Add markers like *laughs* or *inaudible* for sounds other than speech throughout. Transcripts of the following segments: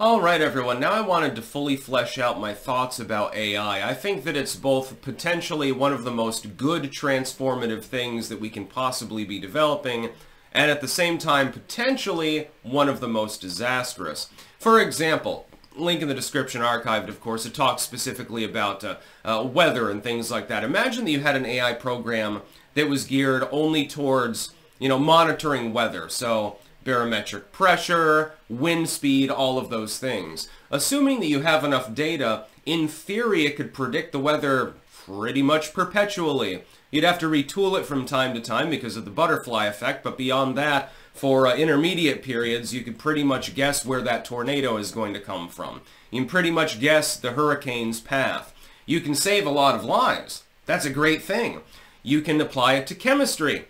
Alright everyone, now I wanted to fully flesh out my thoughts about AI. I think that it's both potentially one of the most good transformative things that we can possibly be developing, and at the same time potentially one of the most disastrous. For example, link in the description archived of course, it talks specifically about uh, uh, weather and things like that. Imagine that you had an AI program that was geared only towards, you know, monitoring weather. So barometric pressure, wind speed, all of those things. Assuming that you have enough data, in theory it could predict the weather pretty much perpetually. You'd have to retool it from time to time because of the butterfly effect, but beyond that, for uh, intermediate periods, you could pretty much guess where that tornado is going to come from. You can pretty much guess the hurricane's path. You can save a lot of lives. That's a great thing. You can apply it to chemistry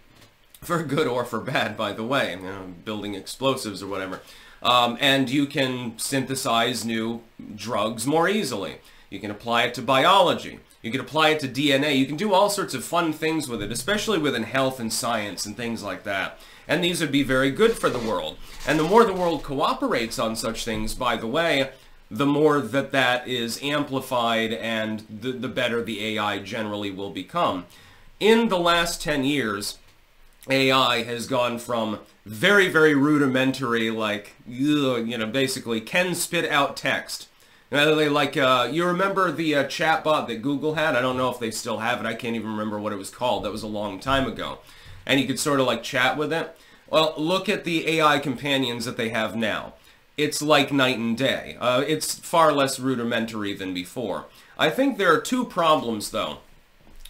for good or for bad, by the way, you know, building explosives or whatever. Um, and you can synthesize new drugs more easily. You can apply it to biology. You can apply it to DNA. You can do all sorts of fun things with it, especially within health and science and things like that. And these would be very good for the world. And the more the world cooperates on such things, by the way, the more that that is amplified and the, the better the AI generally will become. In the last 10 years, AI has gone from very, very rudimentary, like, you know, basically can spit out text. Like, uh, you remember the uh, chatbot that Google had? I don't know if they still have it. I can't even remember what it was called. That was a long time ago. And you could sort of like chat with it. Well, look at the AI companions that they have now. It's like night and day. Uh, it's far less rudimentary than before. I think there are two problems, though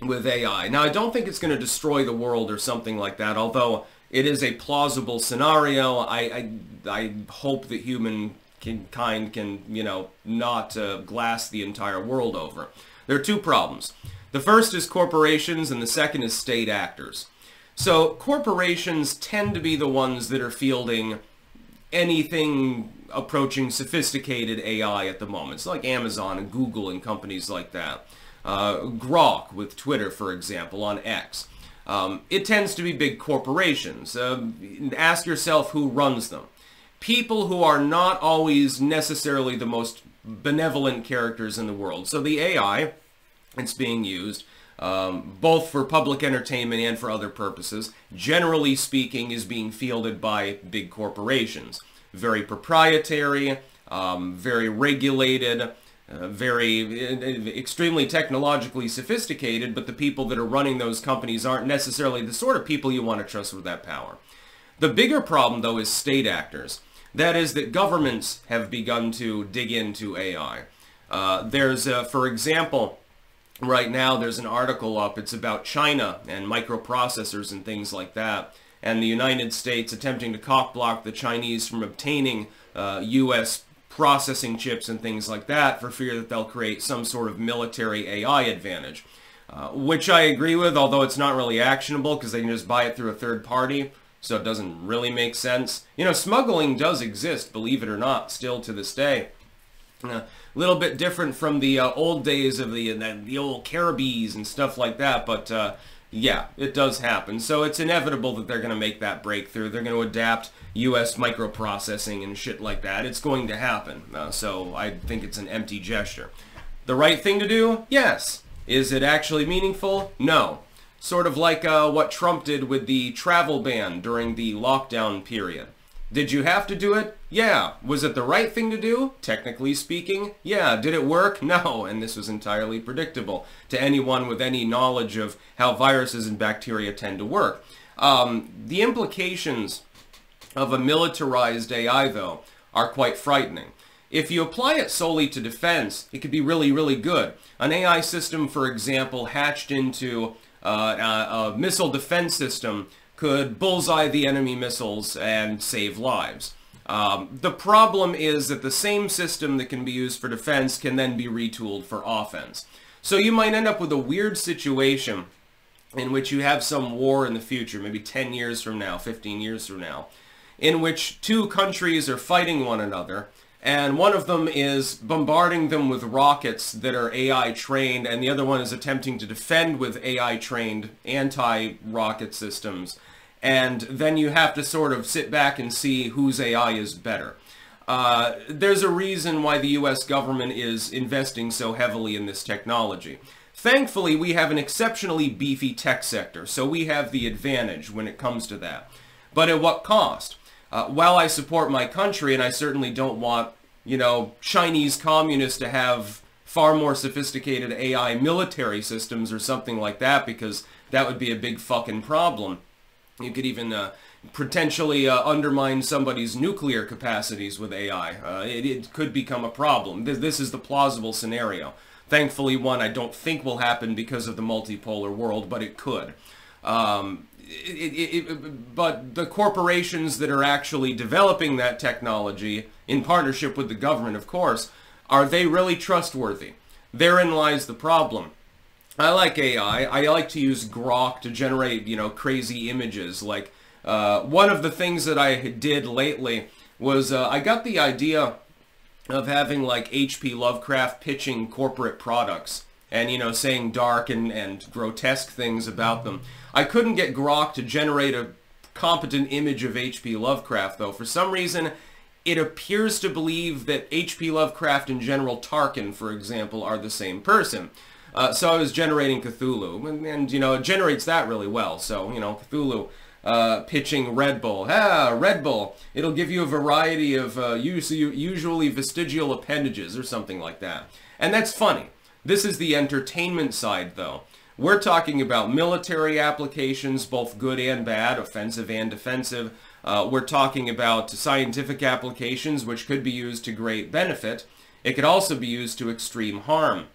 with AI. Now, I don't think it's going to destroy the world or something like that, although it is a plausible scenario. I, I, I hope that human can, kind can, you know, not uh, glass the entire world over. There are two problems. The first is corporations, and the second is state actors. So corporations tend to be the ones that are fielding anything approaching sophisticated AI at the moment. It's like Amazon and Google and companies like that uh, Grok with Twitter, for example, on X. Um, it tends to be big corporations. Uh, ask yourself who runs them. People who are not always necessarily the most benevolent characters in the world. So the AI, it's being used um, both for public entertainment and for other purposes, generally speaking, is being fielded by big corporations. Very proprietary, um, very regulated, uh, very uh, extremely technologically sophisticated, but the people that are running those companies aren't necessarily the sort of people you want to trust with that power. The bigger problem, though, is state actors. That is that governments have begun to dig into AI. Uh, there's, uh, for example, right now there's an article up. It's about China and microprocessors and things like that, and the United States attempting to cockblock the Chinese from obtaining U.S. Uh, processing chips and things like that for fear that they'll create some sort of military AI advantage. Uh, which I agree with, although it's not really actionable because they can just buy it through a third party, so it doesn't really make sense. You know, smuggling does exist, believe it or not, still to this day. A uh, little bit different from the uh, old days of the, the, the old Caribbees and stuff like that, but uh, yeah, it does happen. So it's inevitable that they're going to make that breakthrough. They're going to adapt U.S. microprocessing and shit like that. It's going to happen. Uh, so I think it's an empty gesture. The right thing to do? Yes. Is it actually meaningful? No. Sort of like uh, what Trump did with the travel ban during the lockdown period. Did you have to do it? Yeah. Was it the right thing to do? Technically speaking, yeah. Did it work? *laughs* No. And this was entirely predictable to anyone with any knowledge of how viruses and bacteria tend to work. Um, the implications of a militarized AI, though, are quite frightening. If you apply it solely to defense, it could be really, really good. An AI system, for example, hatched into uh, a, a missile defense system could bullseye the enemy missiles and save lives. Um, the problem is that the same system that can be used for defense can then be retooled for offense. So you might end up with a weird situation in which you have some war in the future, maybe 10 years from now, 15 years from now, in which two countries are fighting one another, and one of them is bombarding them with rockets that are AI trained, and the other one is attempting to defend with AI trained anti-rocket systems. And then you have to sort of sit back and see whose AI is better. uh, there's a reason why the U.S. government is investing so heavily in this technology. Thankfully, we have an exceptionally beefy tech sector, so we have the advantage when it comes to that. But at what cost? Uh, while I support my country, and I certainly don't want, you know, Chinese communists to have far more sophisticated AI military systems or something like that, because that would be a big fucking problem. You could even uh, potentially uh, undermine somebody's nuclear capacities with AI. Uh, it, it, could become a problem. This, this is the plausible scenario. Thankfully, one I don't think will happen because of the multipolar world, but it could. Um, it, it, but the corporations that are actually developing that technology, in partnership with the government, of course, are they really trustworthy? Therein lies the problem. I like AI. I like to use Grok to generate, you know, crazy images. Like, uh, one of the things that I did lately was uh, I got the idea of having, like, H.P. Lovecraft pitching corporate products and, you know, saying dark and, and grotesque things about them. I couldn't get Grok to generate a competent image of H.P. Lovecraft, though. For some reason, it appears to believe that H.P. Lovecraft and General Tarkin, for example, are the same person. Uh, so I was generating Cthulhu, and, and, you know, it generates that really well. So, you know, Cthulhu uh, pitching Red Bull. Ah, Red Bull. It'll give you a variety of uh, usually vestigial appendages or something like that. And that's funny. This is the entertainment side, though. We're talking about military applications, both good and bad, offensive and defensive. Uh, we're talking about scientific applications, which could be used to great benefit. It could also be used to extreme harm.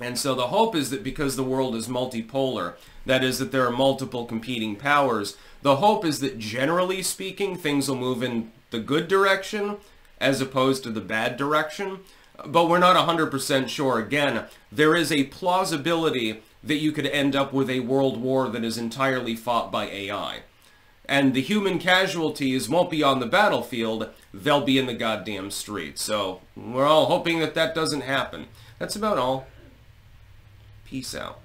And so the hope is that because the world is multipolar, that is that there are multiple competing powers, the hope is that generally speaking, things will move in the good direction as opposed to the bad direction. But we're not 100% sure. Again, there is a plausibility that you could end up with a world war that is entirely fought by AI. And the human casualties won't be on the battlefield, they'll be in the goddamn streets. So we're all hoping that that doesn't happen. That's about all. Peace out.